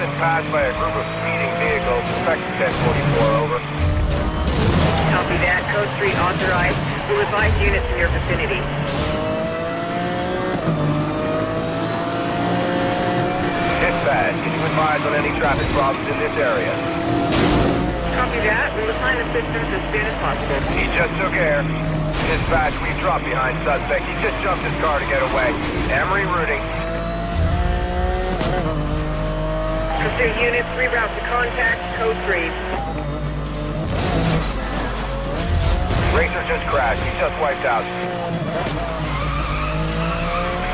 Been passed by a group of speeding vehicles. Suspect 1044, over. Copy that. Code 3 authorized. We'll advise units in your vicinity. Dispatch, can you advise on any traffic problems in this area? Copy that. We'll assign assistance as soon as possible. He just took air. Dispatch, we dropped behind suspect. He just jumped his car to get away. Emery routing. Pursuit units, reroute to contact. Code 3. Racer just crashed. He just wiped out.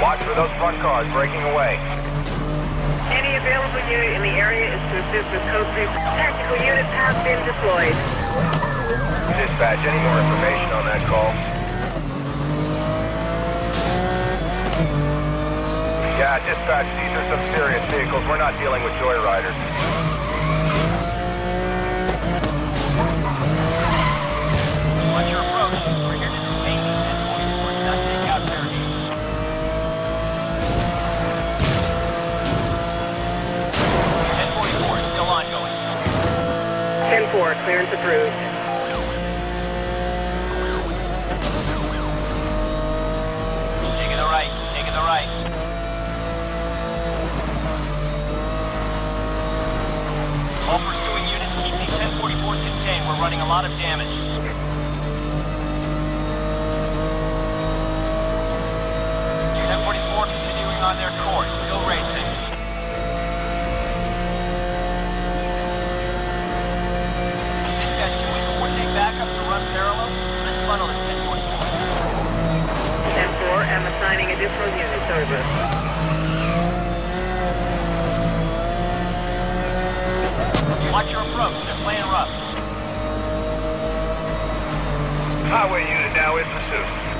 Watch for those front cars breaking away. Any available unit in the area is to assist with Code 3. Tactical units have been deployed. Dispatch, any more information on that call? Yeah, dispatch, these are some serious vehicles. We're not dealing with joyriders. On your approach, we're here to detain you and point towards that takeout barricade. Ten forty-four, still ongoing. 10-4, clearance approved. We're running a lot of damage. Continuing on their course, still racing. Dispatch, can we coordinate backup to run parallel? Let's funnel at ten forty-four. 10-4, I'm assigning additional units. Over. Watch your approach, they're playing rough. Highway unit now in pursuit.